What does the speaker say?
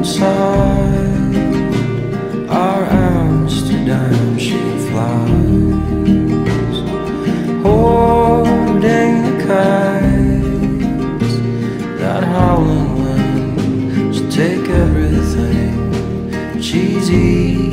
inside our Amsterdam she flies, holding the kites that howling wind. She take everything. She's easy.